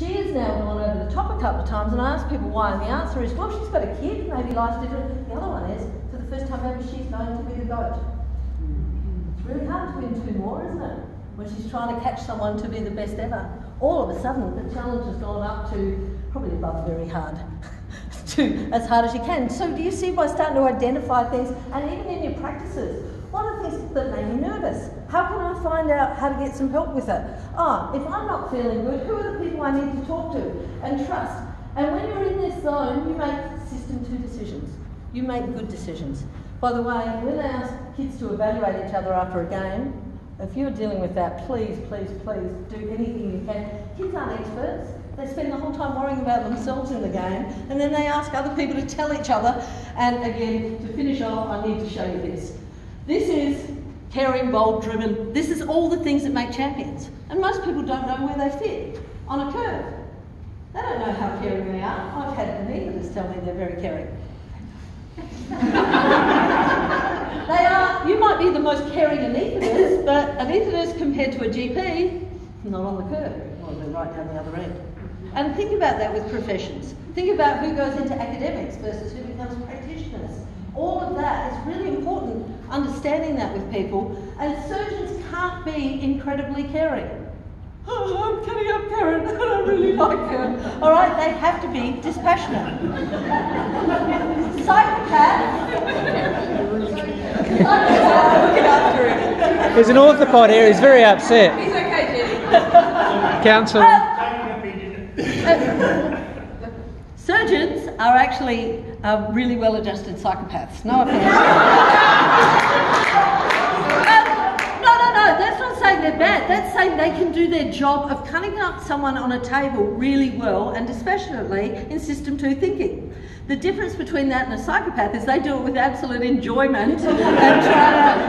She has now gone over the top a couple of times and I asked people why, and the answer is, well, she's got a kid, maybe life's different. The other one is, for the first time ever, she's going to be the goat. It's really hard to win two more, isn't it? When she's trying to catch someone to be the best ever. All of a sudden, the challenge has gone up to probably above very hard. to as hard as you can. So do you see by starting to identify things and even in your practices, what are things that make me nervous? How can I find out how to get some help with it? Ah, if I'm not feeling good, who are the people I need to talk to and trust? And when you're in this zone, you make system two decisions. You make good decisions. By the way, when they ask kids to evaluate each other after a game, if you're dealing with that, please, please, please do anything you can. Kids aren't experts. They spend the whole time worrying about themselves in the game, and then they ask other people to tell each other. And again, to finish off, I need to show you this. This is caring, bold, driven. This is all the things that make champions. And most people don't know where they fit on a curve. They don't know how caring they are. I've had anaesthetists tell me they're very caring. they are, you might be the most caring anaesthetist, but anaesthetist compared to a GP, not on the curve. Well, they're right down the other end. And think about that with professions. Think about who goes into academics versus who becomes practitioners. All of that is really important, understanding that with people. And surgeons can't be incredibly caring. Oh, I'm getting up, Karen. I don't really like Karen. All right, they have to be dispassionate. Psychopath. There's an orthopod here, he's very upset. He's okay, Jenny. Counsel. Surgeons are actually uh, really well adjusted psychopaths. No offense. Um, no, no, no, that's not saying they're bad. That's saying they can do their job of cutting up someone on a table really well and dispassionately in system two thinking. The difference between that and a psychopath is they do it with absolute enjoyment and trying to,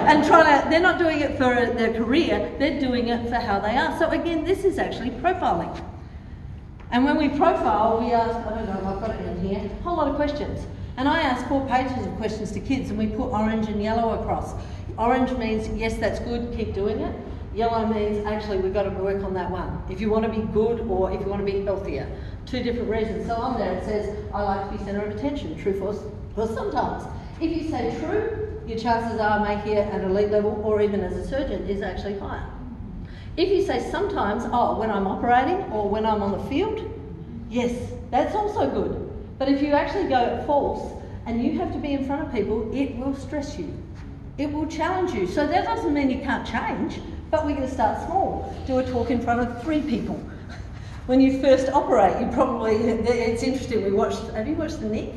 and trying to, they're not doing it for their career, they're doing it for how they are. So again, this is actually profiling. And when we profile, we ask, I don't know if I've got it in here, a whole lot of questions. And I ask four pages of questions to kids and we put orange and yellow across. Orange means, yes, that's good, keep doing it. Yellow means, actually, we've got to work on that one. If you want to be good or if you want to be healthier. Two different reasons. So on there it says, I like to be centre of attention, true, false, or sometimes. If you say true, your chances are making it at elite level or even as a surgeon is actually higher. If you say sometimes, oh, when I'm operating or when I'm on the field, yes, that's also good. But if you actually go false and you have to be in front of people, it will stress you. It will challenge you. So that doesn't mean you can't change, but we're going to start small. Do a talk in front of three people. When you first operate, you probably, it's interesting, we watched, have you watched The Knick?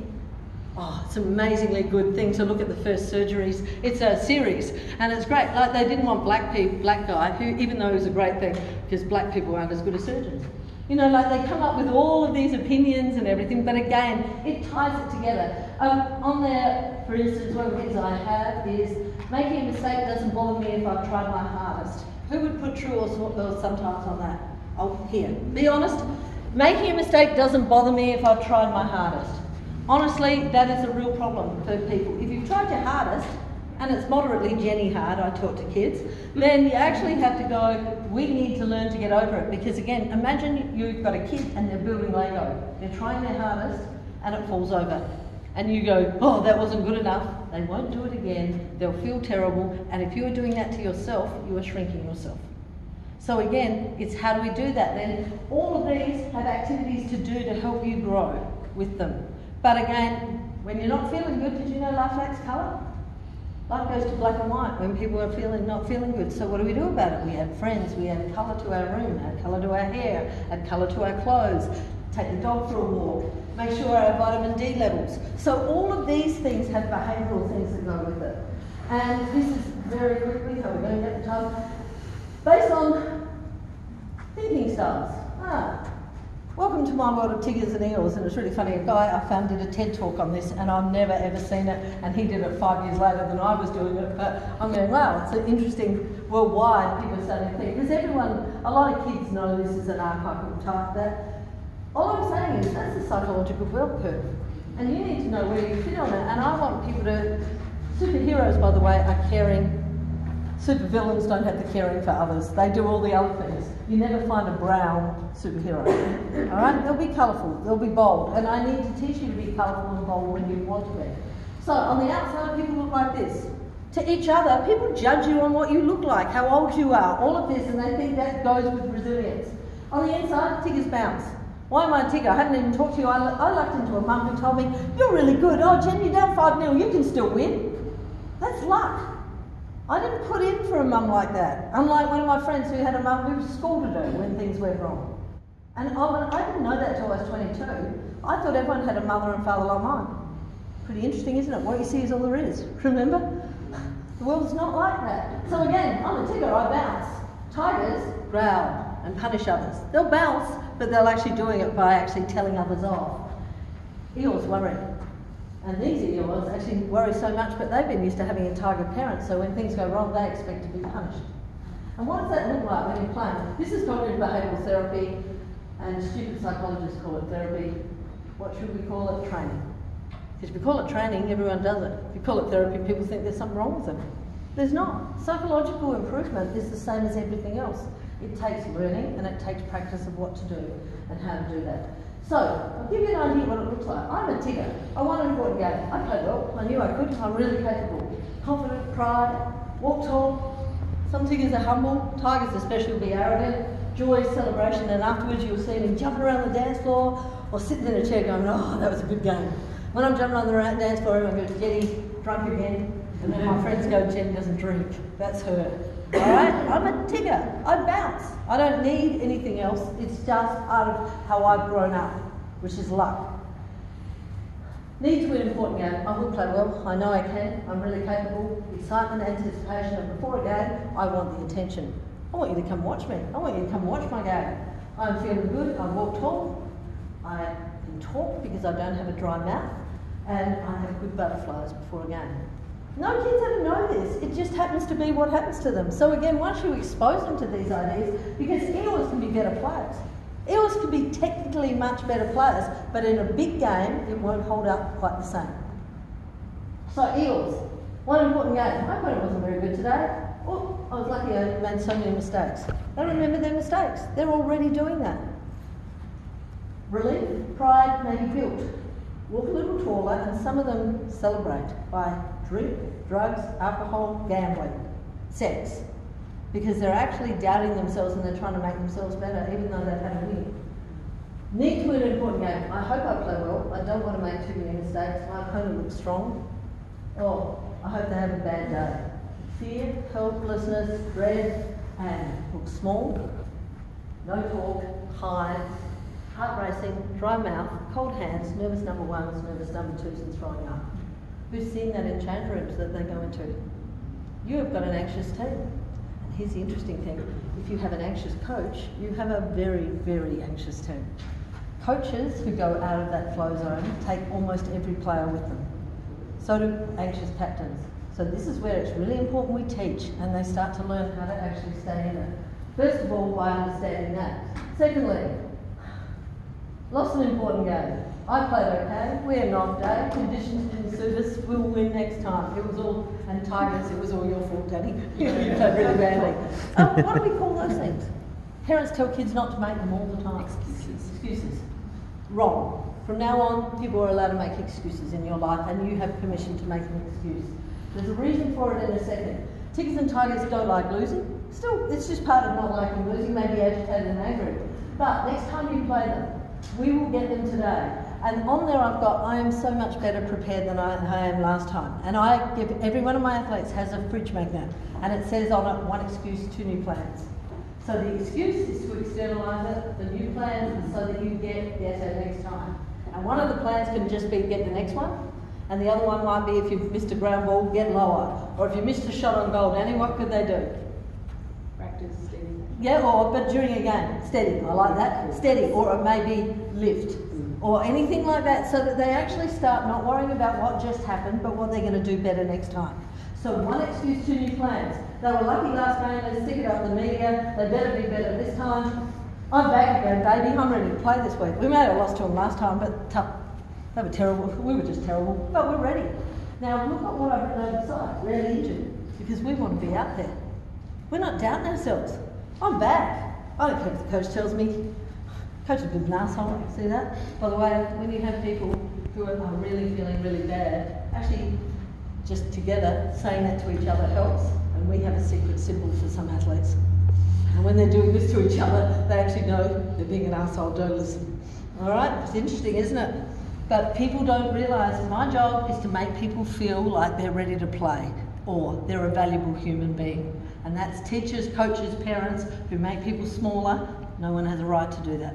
Oh, it's an amazingly good thing to look at the first surgeries. It's a series, and it's great. Like they didn't want black people, black guy, who even though it was a great thing, because black people aren't as good as surgeons. You know, like they come up with all of these opinions and everything, but again, it ties it together. Um, on there, for instance, one of the things I have is making a mistake doesn't bother me if I've tried my hardest. Who would put true or, or sometimes on that? Oh, here. Be honest. Making a mistake doesn't bother me if I've tried my hardest. Honestly, that is a real problem for people. If you've tried your hardest, and it's moderately Jenny hard, I talk to kids, then you actually have to go, we need to learn to get over it. Because again, imagine you've got a kid and they're building Lego. They're trying their hardest and it falls over. And you go, oh, that wasn't good enough. They won't do it again. They'll feel terrible. And if you are doing that to yourself, you are shrinking yourself. So again, it's how do we do that then? All of these have activities to do to help you grow with them. But again, when you're not feeling good, did you know life lacks colour? Life goes to black and white when people are feeling not feeling good. So what do we do about it? We add friends, we add colour to our room, add colour to our hair, add colour to our clothes, take the dog for a walk, make sure our vitamin D levels. So all of these things have behavioural things that go with it. And this is very quickly, how we're going to get the time, based on thinking styles. Ah, Welcome to my world of tigers and Eeyores, and it's really funny. A guy I found did a TED talk on this, and I've never ever seen it, and he did it five years later than I was doing it. But I'm going, wow, it's an interesting worldwide people starting to think because everyone, a lot of kids know this is an archetypal type. That all I'm saying is that's the psychological bell curve, and you need to know where you fit on it. And I want people to superheroes, by the way, are caring, Supervillains don't have the caring for others. They do all the other things. You never find a brown superhero. All right? They'll be colourful. They'll be bold. And I need to teach you to be colourful and bold when you want to be. So on the outside, people look like this. To each other, people judge you on what you look like, how old you are, all of this, and they think that goes with resilience. On the inside, Tiggers bounce. Why am I a Tigger? I hadn't even talked to you. I, I lucked into a mum who told me, You're really good. Oh, Jen, you're down 5 0. You can still win. That's luck. I didn't put in for a mum like that. Unlike one of my friends who had a mum who schooled her when things went wrong. And oh, I, didn't know that until I was 22. I thought everyone had a mother and father like mine. Pretty interesting, isn't it? What you see is all there is. Remember? The world's not like that. So again, I'm a tigger, I bounce. Tigers growl and punish others. They'll bounce, but they're actually doing it by actually telling others off. Eeyores worry. And these Eeyores actually worry so much, but they've been used to having a tiger parent, so when things go wrong, they expect to be punished. And what does that look like when you're playing? This is cognitive behavioural therapy, and stupid psychologists call it therapy. What should we call it? Training. Because if you call it training, everyone does it. If you call it therapy, people think there's something wrong with them. There's not. Psychological improvement is the same as everything else. It takes learning and it takes practice of what to do and how to do that. So, I'll give you an idea what it looks like. I'm a tigger. I won an important game. I played well. I knew I could. I'm really capable. Confident, pride, walk tall. Some tiggers are humble. Tigers especially will be arrogant. Joy, celebration, and afterwards you'll see me jumping around the dance floor or sitting in a chair going, oh, that was a good game. When I'm jumping on the dance floor, everyone goes, Jenny, drunk again. And then my friends go, Jenny doesn't drink. That's her. All right? I'm a tigger. I bounce. I don't need anything else. It's just out of how I've grown up, which is luck. Need to win an important game. I will play well. I know I can. I'm really capable. Excitement, anticipation, and before a game, I want the attention. I want you to come watch me. I want you to come watch my game. I'm feeling good. I walk tall. I can talk because I don't have a dry mouth. And I have good butterflies before a game. No kids ever know this. It just happens to be what happens to them. So again, once you expose them to these ideas, because Eeyores can be better players. Eeyores can be technically much better players, but in a big game, it won't hold up quite the same. So Eeyores, one important game. My opponent wasn't very good today. Oh, I was lucky I made so many mistakes. They remember their mistakes. They're already doing that. Relief, pride may be built. Walk a little taller, and some of them celebrate by drugs, alcohol, gambling, sex, because they're actually doubting themselves and they're trying to make themselves better, even though they've had a win. Need to win an important game. I hope I play well. I don't want to make too many mistakes. My opponent looks strong. Oh, I hope they have a bad day. Fear, helplessness, dread, and look small. No talk, hide, heart racing, dry mouth, cold hands, nervous number ones, nervous number twos, and throwing up. Who's seen that in change rooms that they go into? You have got an anxious team. And here's the interesting thing if you have an anxious coach, you have a very, very anxious team. Coaches who go out of that flow zone take almost every player with them. So do anxious captains. So this is where it's really important we teach and they start to learn how to actually stay in it. First of all, by understanding that. Secondly, lost an important game. I played okay. We an off day. Conditions didn't suit us. We'll win next time. It was all, and Tigers, it was all your fault, Daddy. you played really badly. Um, what do we call those things? Parents tell kids not to make them all the time. Excuses. Excuses. Wrong. From now on, people are allowed to make excuses in your life, and you have permission to make an excuse. There's a reason for it in a second. Tigers and Tigers don't like losing. Still, it's just part of not liking losing, maybe agitated and angry. But next time you play them, we will get them today. And on there I've got, I am so much better prepared than I, I, am last time. And I give, every one of my athletes has a fridge magnet. And it says on it, one excuse, two new plans. So the excuse is to externalise it, the new plans, so that you get better next time. And one of the plans can just be get the next one. And the other one might be if you've missed a ground ball, get lower. Or if you missed a shot on goal, Annie, what could they do? Practice steady. Yeah, or but during a game, steady. I like that. Steady. Or maybe lift mm. or anything like that so that they actually start not worrying about what just happened but what they're going to do better next time. So one excuse, two new plans. They were lucky last game, they stick it up the media, they better be better this time. I'm back again, baby, I'm ready to play this week. We may have lost to them last time, but tough. They were terrible. We were just terrible, but we're ready. Now look at what I've written over the side. Rarely injured, because we want to be out there. We're not doubting ourselves. I'm back. I don't care if the coach tells me. Coach bit of an asshole. See that? By the way, when you have people who are really feeling really bad, actually just together saying that to each other helps. And we have a secret symbol for some athletes. And when they're doing this to each other, they actually know they're being an asshole. Don't listen. All right? It's interesting, isn't it? But people don't realise my job is to make people feel like they're ready to play or they're a valuable human being. And that's teachers, coaches, parents who make people smaller. No one has a right to do that.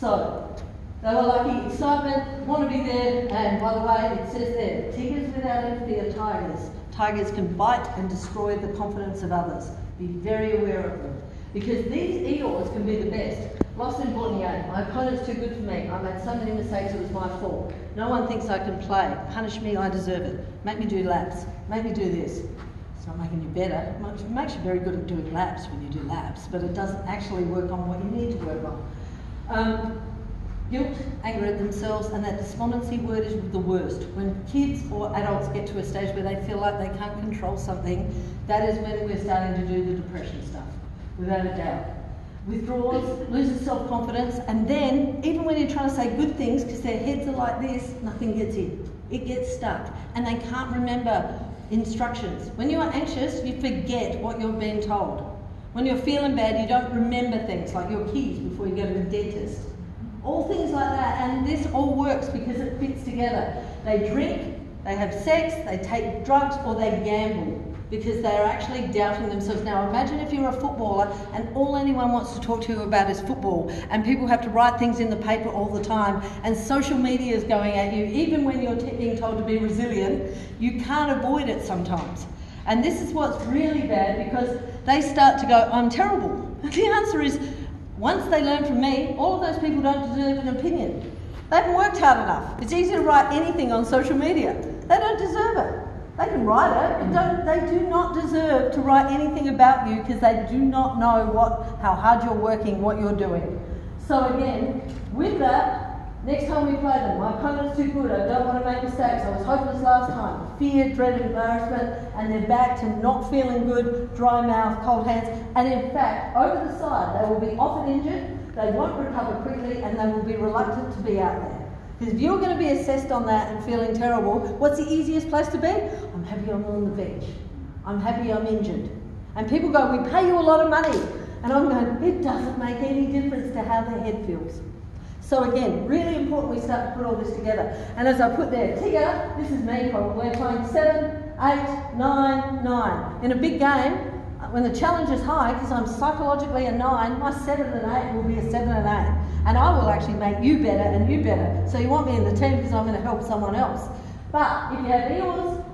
So, they were lucky, excitement, want to be there, and by the way, it says there, tigers without empathy are tigers. Tigers can bite and destroy the confidence of others. Be very aware of them. Because these Eeyores can be the best. Lost in Borneo, my opponent's too good for me. I made so many mistakes, it was my fault. No one thinks I can play. Punish me, I deserve it. Make me do laps. Make me do this. Not making you better. It makes you very good at doing laps when you do laps, but it doesn't actually work on what you need to work on. Um, guilt, anger at themselves, and that despondency word is the worst. When kids or adults get to a stage where they feel like they can't control something, that is when we're starting to do the depression stuff, without a doubt. Withdraws, loses self confidence, and then, even when you're trying to say good things, because their heads are like this, nothing gets in. It gets stuck, and they can't remember instructions. When you are anxious, you forget what you're being told. When you're feeling bad, you don't remember things like your keys before you go to the dentist. All things like that, and this all works because it fits together. They drink, they have sex, they take drugs, or they gamble because they are actually doubting themselves. Now, imagine if you're a footballer and all anyone wants to talk to you about is football, and people have to write things in the paper all the time, and social media is going at you, even when you're t- being told to be resilient, you can't avoid it sometimes. And this is what's really bad because they start to go, I'm terrible. The answer is, once they learn from me, all of those people don't deserve an opinion. They haven't worked hard enough. It's easy to write anything on social media. They don't deserve it. They can write it, but they do not deserve to write anything about you because they do not know what, how hard you're working, what you're doing. So again, with that, next time we play them, my opponent's too good, I don't want to make mistakes, I was hopeless last time. Fear, dread, embarrassment, and they're back to not feeling good, dry mouth, cold hands, and in fact, over the side, they will be often injured, they won't recover quickly, and they will be reluctant to be out there. Because if you're going to be assessed on that and feeling terrible, what's the easiest place to be? I'm happy I'm on the bench. I'm happy I'm injured. And people go, We pay you a lot of money. And I'm going, It doesn't make any difference to how their head feels. So again, really important we start to put all this together. And as I put there, Tigger, this is me probably, playing seven, eight, nine, nine. In a big game, uh, when the challenge is high, because I'm psychologically a nine, my seven and eight will be a seven and eight. And I will actually make you better and you better. So you want me in the team because I'm going to help someone else. But if you have Eeyores,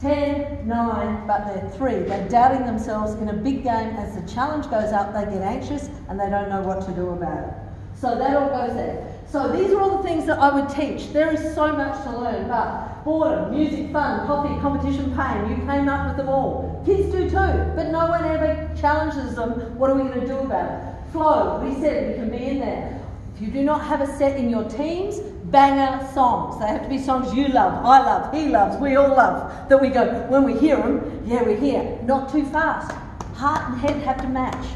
10, 9, but they're 3. They're doubting themselves in a big game. As the challenge goes up, they get anxious and they don't know what to do about it. So that all goes there. So these are all the things that I would teach. There is so much to learn, but boredom, music, fun, coffee, competition, pain, you came up with them all. Kids do too, but no one ever challenges them, what are we going to do about it? Flow, we said we can be in there. You do not have a set in your teams, banger songs. They have to be songs you love, I love, he loves, we all love. That we go, when we hear them, yeah, we're here. Not too fast. Heart and head have to match.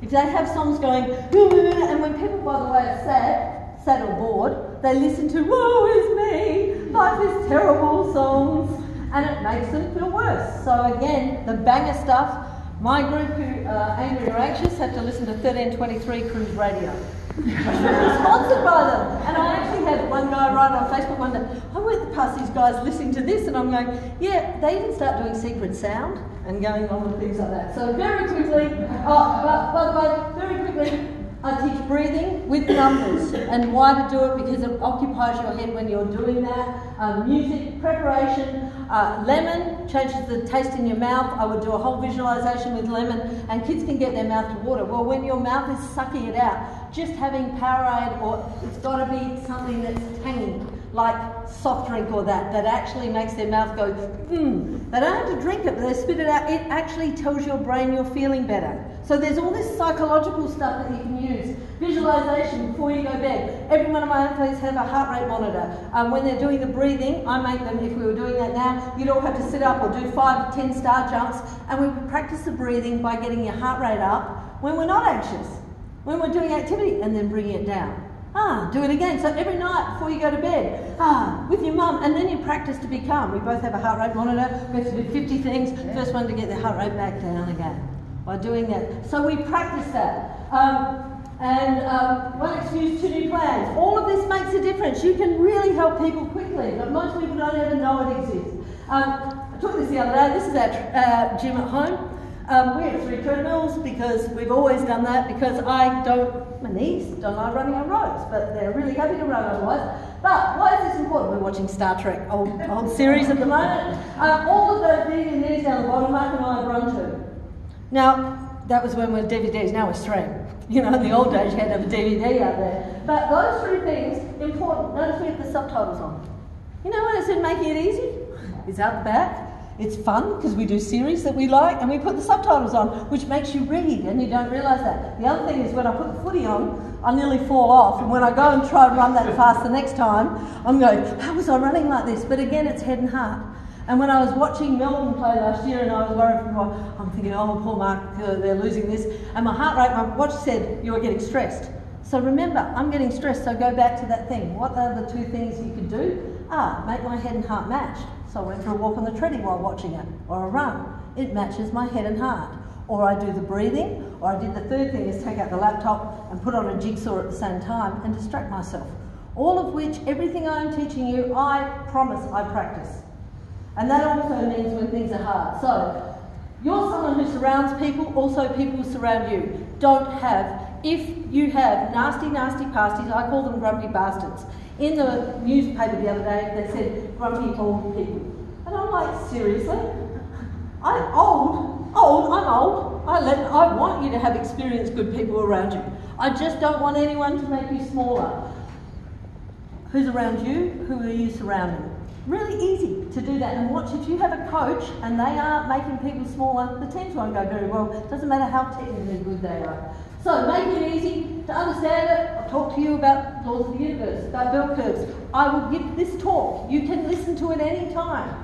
If they have songs going, and when people, by the way, are sad, sad or bored, they listen to Woe is me, life is terrible songs, and it makes them feel worse. So again, the banger stuff, my group who are angry or anxious have to listen to 1323 Cruise Radio. Sponsored by them. And I actually had one guy write on Facebook one day, I went past these guys listening to this and I'm going, yeah, they even start doing secret sound and going on with things like that. So very quickly, oh, but by the way, very quickly, I teach breathing with numbers and why to do it because it occupies your head when you're doing that. Um, music, preparation, uh, lemon changes the taste in your mouth. I would do a whole visualization with lemon and kids can get their mouth to water. Well, when your mouth is sucking it out, just having Powerade or it's got to be something that's tangy like soft drink or that, that actually makes their mouth go, hmm. They don't have to drink it, but they spit it out. It actually tells your brain you're feeling better. So there's all this psychological stuff that you can use. Visualization before you go bed. Every one of my athletes have a heart rate monitor. Um, when they're doing the breathing, I make them, if we were doing that now, you'd all have to sit up or do five, ten star jumps, and we practice the breathing by getting your heart rate up when we're not anxious, when we're doing activity, and then bringing it down. Ah, do it again. So every night before you go to bed, ah, with your mum, and then you practice to be calm. We both have a heart rate monitor. We have to do 50 things. First one to get the heart rate back down again by doing that. So we practice that. Um, and um, one excuse, two new plans. All of this makes a difference. You can really help people quickly, but most people don't even know it exists. Um, I took this the other day. This is our uh, gym at home. Um, we have three treadmills because we've always done that because I don't, my knees don't like running on roads, but they're really happy to run otherwise. But why is this important? We're watching Star Trek, old, old series at the moment. Um, all of those DVDs down the bottom, Mark and I have run to. Now, that was when we were DVDs, now we're stream. You know, in the old days you had to have a DVD out there. But those three things, important. Notice we have the subtitles on. You know what I said making it easy? It's out the back. It's fun because we do series that we like and we put the subtitles on, which makes you read and you don't realise that. The other thing is when I put the footy on, I nearly fall off. And when I go and try and run that fast the next time, I'm going, how was I running like this? But again, it's head and heart. And when I was watching Melbourne play last year and I was worried, for, I'm thinking, oh, poor Mark, uh, they're losing this. And my heart rate, my watch said, you are getting stressed. So remember, I'm getting stressed, so go back to that thing. What are the two things you could do? Ah, make my head and heart match. So I went for a walk on the treading while watching it, or a run. It matches my head and heart. Or I do the breathing, or I did the third thing is take out the laptop and put on a jigsaw at the same time and distract myself. All of which, everything I'm teaching you, I promise I practice. And that also means when things are hard. So, you're someone who surrounds people, also people surround you. Don't have, if you have nasty, nasty pasties, I call them grumpy bastards. In the newspaper the other day, they said grumpy old people. And I'm like, seriously? I'm old, old, I'm old. I, let, I want you to have experienced good people around you. I just don't want anyone to make you smaller. Who's around you? Who are you surrounding? Really easy to do that and watch. If you have a coach and they are making people smaller, the teams won't go very well. Doesn't matter how technically good they are. So it easy to understand it. I'll talk to you about laws of the universe, about bell curves. I will give this talk. You can listen to it any time.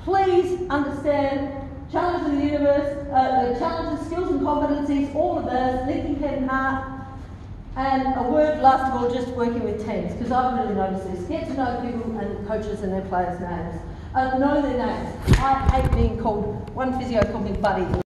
Please understand challenges of the universe, uh, the challenges, skills and competencies, all of those, linking head and heart. And a word, last of all, just working with teams, because I've really noticed this. Get to know people and coaches and their players' names. Uh, know their names. I hate being called, one physio called me Buddy.